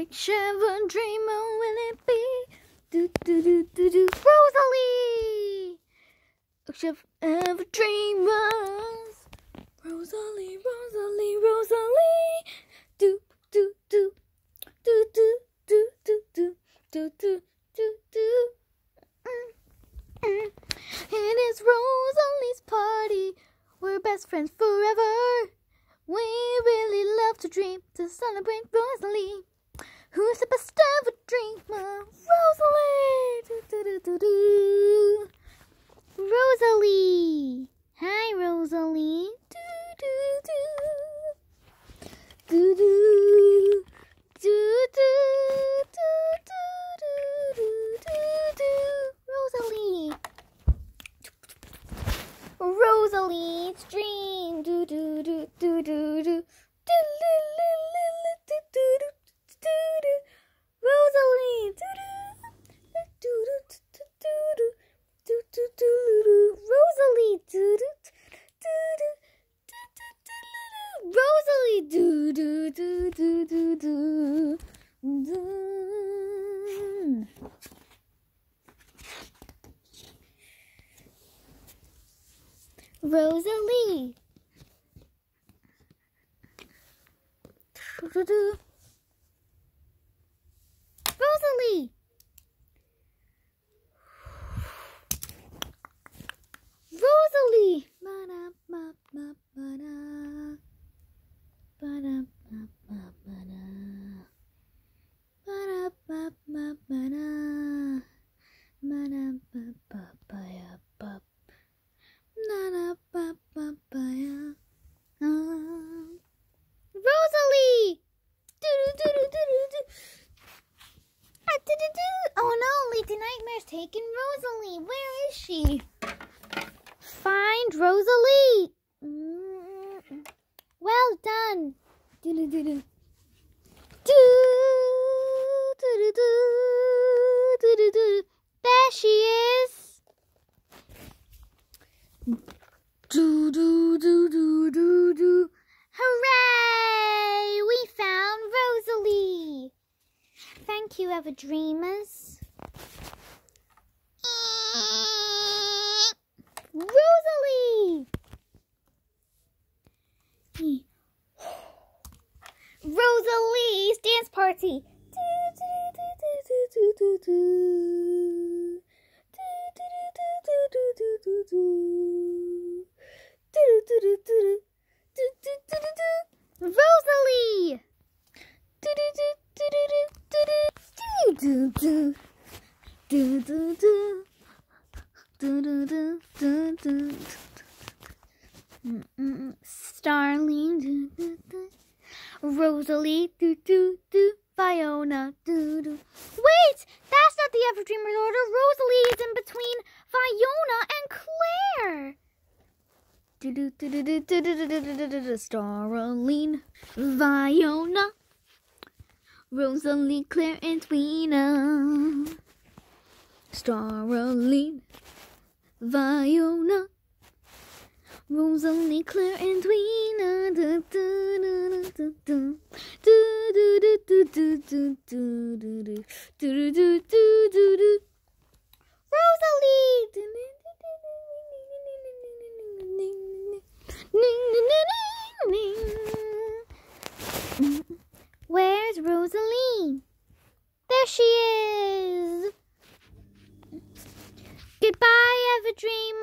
Which ever dreamer will it be? Do do do do do. Rosalie. Which ever dreamers. Rosalie, Rosalie, Rosalie. Do do do do do do do do do do do do. Mm, mm. It is Rosalie's party. We're best friends forever. We really love to dream to celebrate Rosalie, Hmm. Rosalie. Rosalie. Taken Rosalie. Where is she? Find Rosalie. Mm. Well done. Do do do do. Do do do do do do. There she is. Do do do do do do. Hooray! We found Rosalie. Thank you, Ever Dreamers. Rosalie. Rosalie's dance party. Do, do, do, do, do, do, do, do. Do, do, do, do, do, do, do, do. Do, do, do, do, do. Do, do, do, do, do. Rosalie! Do, do. Do, do, do. Do, do, do, do, do. Fiona. Doo-doo. Wait! That's not the Everdreamers order. Rosalie is in between Fiona and Claire. Starling, Fiona, Rosalie, Claire, and Twina. Starling, Fiona, Fiona, Rosalie, Claire, and Twina. Do, do, do, do, do, do. Do, do, do, do, do, do, do, do. Do, do, do. Rosalie! Where's Rosalie? There she is. Goodbye, ever dreamers.